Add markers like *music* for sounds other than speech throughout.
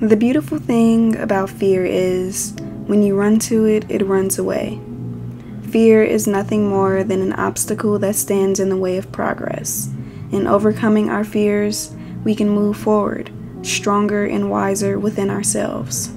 The beautiful thing about fear is when you run to it, it runs away. Fear is nothing more than an obstacle that stands in the way of progress. In overcoming our fears, we can move forward, stronger and wiser within ourselves.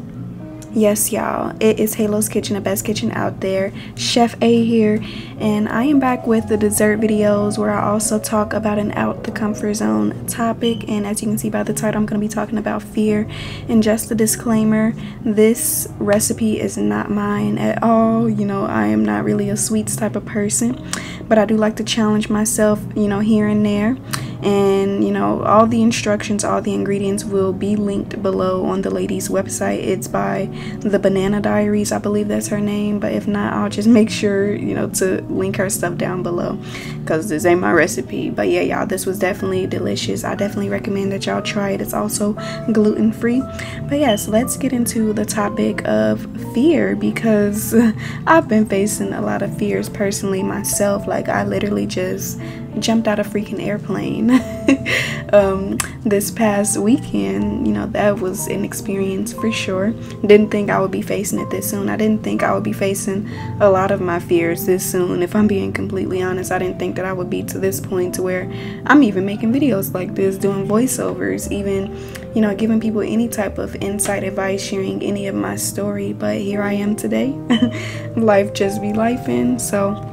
Yes, y'all, it is Halo's Kitchen, the best kitchen out there. Chef A here, and I am back with the dessert videos where I also talk about an out the comfort zone topic. And as you can see by the title, I'm going to be talking about fear. And just a disclaimer this recipe is not mine at all. You know, I am not really a sweets type of person, but I do like to challenge myself, you know, here and there and you know all the instructions all the ingredients will be linked below on the lady's website. It's by the banana diaries i believe that's her name. But if not i'll just *laughs* make sure you know to link her stuff down below because this ain't my recipe. But yeah y'all this was definitely delicious. I definitely recommend that y'all try it. It's also gluten free but yes let's get into the topic of fear because *laughs* i've been facing a lot of fears personally myself. Like i literally just jumped out a freaking airplane *laughs* um, this past weekend. You know, that was an experience for sure. Didn't think I would be facing it this soon. I didn't think I would be facing a lot of my fears this soon. If I'm being completely honest, I didn't think that I would be to this point to where I'm even making videos like this, doing voiceovers, even, you know, giving people any type of insight advice, sharing any of my story. But here I am today. *laughs* Life just be life in. So,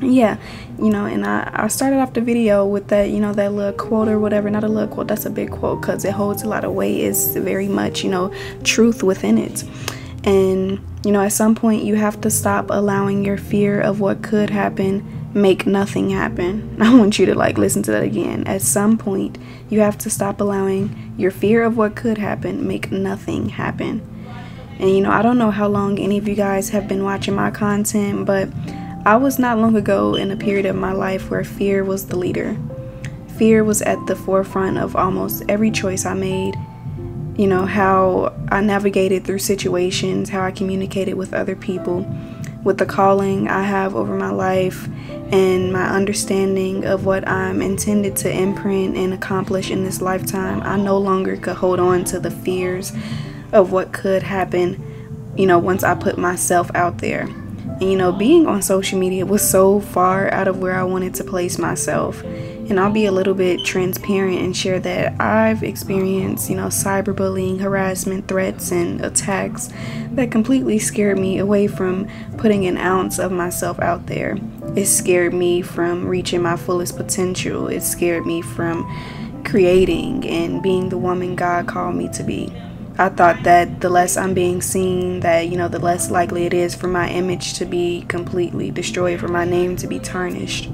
yeah you know and I, I started off the video with that you know that little quote or whatever not a little quote that's a big quote because it holds a lot of weight. It's very much you know truth within it. And you know at some point you have to stop allowing your fear of what could happen make nothing happen. *laughs* I want you to like listen to that again. At some point you have to stop allowing your fear of what could happen make nothing happen. And you know i don't know how long any of you guys have been watching my content but I was not long ago in a period of my life where fear was the leader. Fear was at the forefront of almost every choice I made. You know, how I navigated through situations, how I communicated with other people, with the calling I have over my life, and my understanding of what I'm intended to imprint and accomplish in this lifetime. I no longer could hold on to the fears of what could happen, you know, once I put myself out there. And you know, being on social media was so far out of where I wanted to place myself. And I'll be a little bit transparent and share that I've experienced, you know, cyberbullying, harassment, threats, and attacks that completely scared me away from putting an ounce of myself out there. It scared me from reaching my fullest potential. It scared me from creating and being the woman God called me to be. I thought that the less I'm being seen, that, you know, the less likely it is for my image to be completely destroyed, for my name to be tarnished.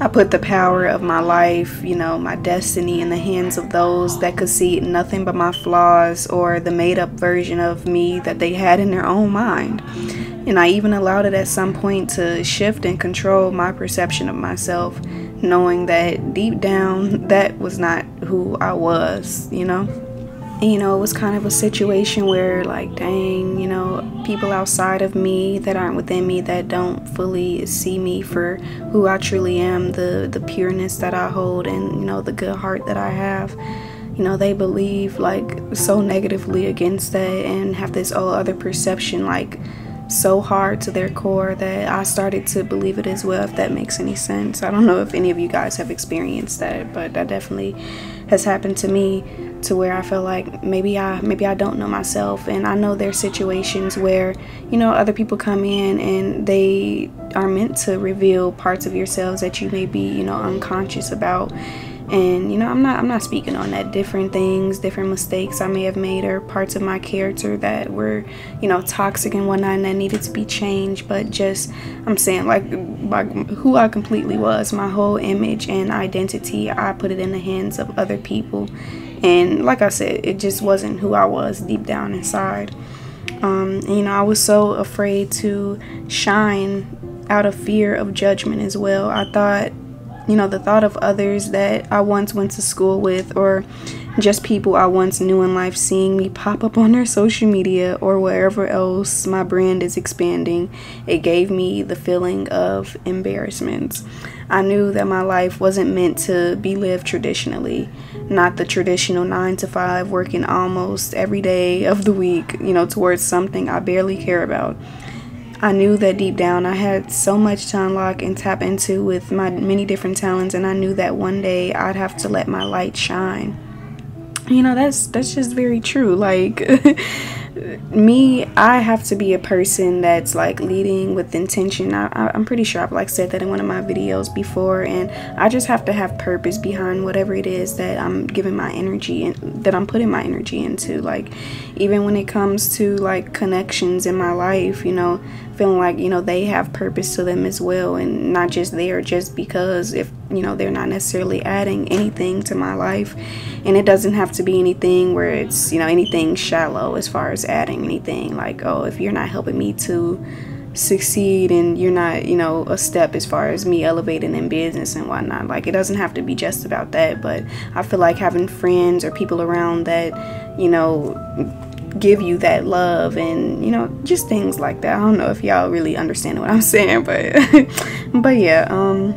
I put the power of my life, you know, my destiny in the hands of those that could see nothing but my flaws or the made up version of me that they had in their own mind. And I even allowed it at some point to shift and control my perception of myself, knowing that deep down that was not who I was, you know? You know, it was kind of a situation where, like, dang, you know, people outside of me that aren't within me that don't fully see me for who I truly am, the the pureness that I hold, and you know, the good heart that I have. You know, they believe like so negatively against that and have this whole other perception, like so hard to their core that I started to believe it as well, if that makes any sense. I don't know if any of you guys have experienced that, but that definitely has happened to me to where I feel like maybe I maybe I don't know myself. And I know there's situations where you know other people come in and they are meant to reveal parts of yourselves that you may be you know unconscious about. And you know I'm not I'm not speaking on that. Different things different mistakes I may have made or parts of my character that were you know toxic and whatnot and that needed to be changed. But just I'm saying like like who I completely was my whole image and identity I put it in the hands of other people and like I said, it just wasn't who I was deep down inside. Um, you know, I was so afraid to shine out of fear of judgment as well. I thought you know, the thought of others that I once went to school with or just people I once knew in life seeing me pop up on their social media or wherever else my brand is expanding, it gave me the feeling of embarrassment. I knew that my life wasn't meant to be lived traditionally, not the traditional 9 to 5 working almost every day of the week, you know, towards something I barely care about. I knew that deep down I had so much to unlock and tap into with my many different talents and I knew that one day I'd have to let my light shine. You know that's that's just very true like *laughs* me i have to be a person that's like leading with intention. I, am pretty sure i've like said that in one of my videos before and i just have to have purpose behind whatever it is that i'm giving my energy and that i'm putting my energy into. Like even when it comes to like connections in my life you know feeling like you know they have purpose to them as well and not just there just because if you know they're not necessarily adding anything to my life. And it doesn't have to be anything where it's you know anything shallow as far as adding anything. Like oh if you're not helping me to succeed and you're not you know a step as far as me elevating in business and whatnot like it doesn't have to be just about that. But i feel like having friends or people around that you know give you that love and you know just things like that. I don't know if y'all really understand what i'm *laughs* saying but *laughs* but yeah um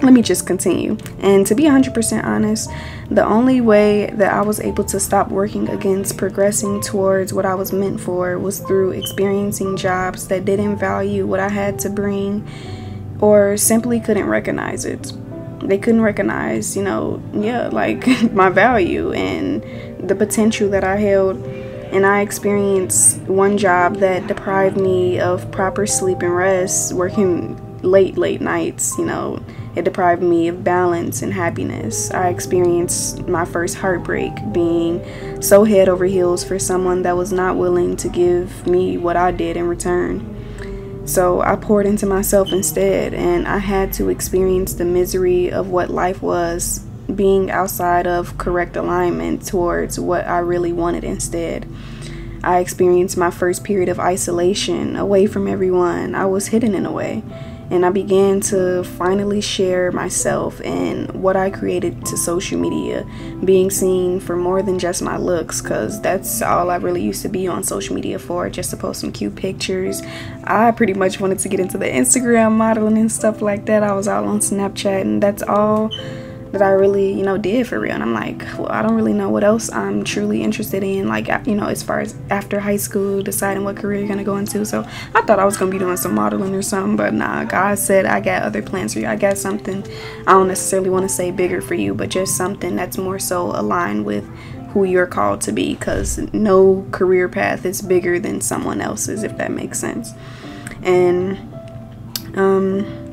let me just continue. And to be 100% honest the only way that i was able to stop working against progressing towards what i was meant for was through experiencing jobs that didn't value what i had to bring or simply couldn't recognize it they couldn't recognize you know yeah like *laughs* my value and the potential that I held, and I experienced one job that deprived me of proper sleep and rest, working late, late nights, you know. It deprived me of balance and happiness. I experienced my first heartbreak being so head over heels for someone that was not willing to give me what I did in return. So I poured into myself instead, and I had to experience the misery of what life was being outside of correct alignment towards what I really wanted instead. I experienced my first period of isolation away from everyone. I was hidden in a way. And I began to finally share myself and what I created to social media, being seen for more than just my looks, because that's all I really used to be on social media for, just to post some cute pictures. I pretty much wanted to get into the Instagram modeling and stuff like that. I was all on Snapchat, and that's all that I really, you know, did for real. And I'm like, well, I don't really know what else I'm truly interested in, like, you know, as far as after high school, deciding what career you're gonna go into. So I thought I was gonna be doing some modeling or something, but nah, God said I got other plans for you. I got something, I don't necessarily wanna say bigger for you, but just something that's more so aligned with who you're called to be because no career path is bigger than someone else's, if that makes sense. And, um,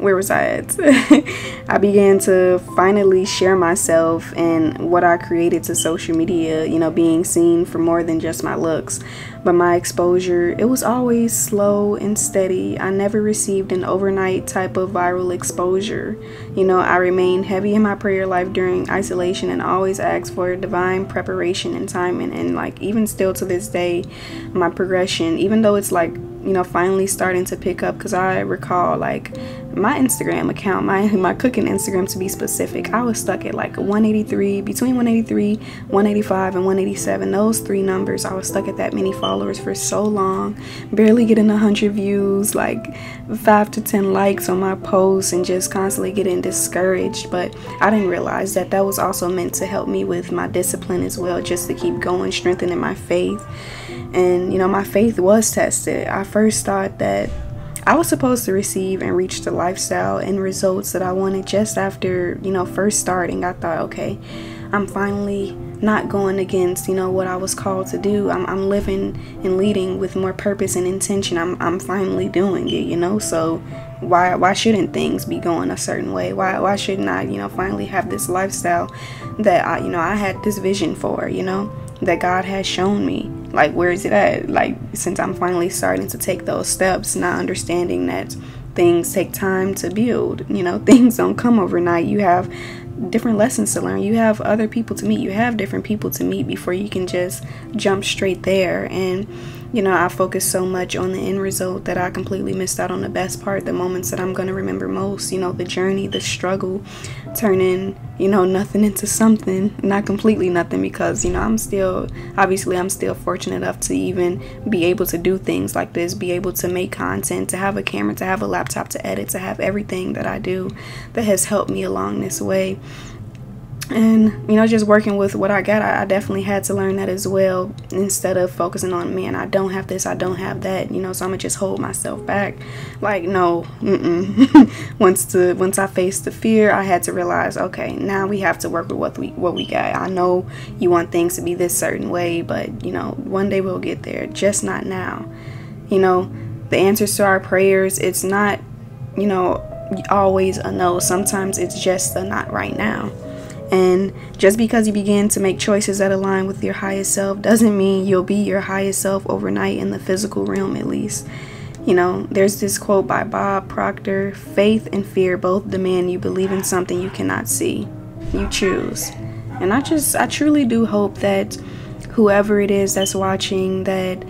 where was I at? *laughs* I began to finally share myself and what I created to social media, you know, being seen for more than just my looks. But my exposure, it was always slow and steady. I never received an overnight type of viral exposure. You know, I remained heavy in my prayer life during isolation and always asked for divine preparation and timing. And like, even still to this day, my progression, even though it's like you know finally starting to pick up because i recall like my instagram account my my cooking instagram to be specific i was stuck at like 183 between 183 185 and 187 those three numbers i was stuck at that many followers for so long barely getting 100 views like 5 to 10 likes on my posts and just constantly getting discouraged. But i didn't realize that that was also meant to help me with my discipline as well just to keep going strengthening my faith. And, you know, my faith was tested. I first thought that I was supposed to receive and reach the lifestyle and results that I wanted just after, you know, first starting. I thought, okay, I'm finally not going against, you know, what I was called to do. I'm, I'm living and leading with more purpose and intention. I'm, I'm finally doing it, you know, so why why shouldn't things be going a certain way? Why why shouldn't I, you know, finally have this lifestyle that I, you know, I had this vision for, you know, that God has shown me like where is it at? Like since i'm finally starting to take those steps not understanding that things take time to build you know *laughs* things don't come overnight. You have different lessons to learn. You have other people to meet. You have different people to meet before you can just jump straight there. And you know, I focused so much on the end result that I completely missed out on the best part, the moments that I'm going to remember most, you know, the journey, the struggle, turning, you know, nothing into something. Not completely nothing because, you know, I'm still, obviously, I'm still fortunate enough to even be able to do things like this, be able to make content, to have a camera, to have a laptop to edit, to have everything that I do that has helped me along this way and you know just working with what i got I, I, definitely had to learn that as well instead of focusing on man i don't have this i don't have that you know so i'm gonna just hold myself back. Like no *laughs* once to once i faced the fear i had to realize okay now we have to work with what we what we got. I know you want things to be this certain way but you know one day we'll get there just not now. You know the answers to our prayers it's not you know always a no. Sometimes it's just a not right now and just because you begin to make choices that align with your highest self doesn't mean you'll be your highest self overnight in the physical realm, at least. You know, there's this quote by Bob Proctor faith and fear both demand you believe in something you cannot see. You choose. And I just, I truly do hope that whoever it is that's watching, that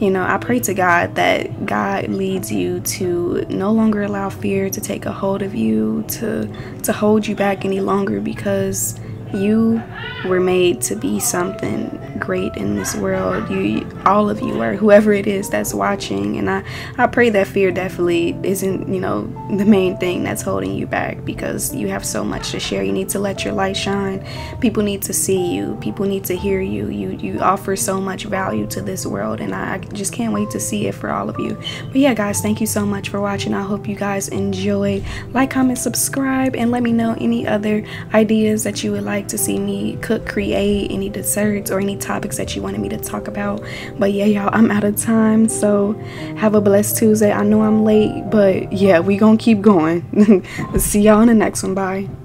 you know, I pray to God that God leads you to no longer allow fear to take a hold of you, to to hold you back any longer because you were made to be something great in this world. You all of you are, whoever it is that's watching. And i i pray that fear definitely isn't you know the main thing that's holding you back because you have so much to share. You need to let your light shine. People need to see you. People need to hear you. You you offer so much value to this world. And i, I just can't wait to see it for all of you. But yeah guys thank you so much for watching. I hope you guys enjoy. Like comment subscribe and let me know any other ideas that you would like to see me cook create any desserts or any topics that you wanted me to talk about. But yeah, y'all, I'm out of time. So have a blessed Tuesday. I know I'm late, but yeah, we gonna keep going. *laughs* See y'all in the next one. Bye.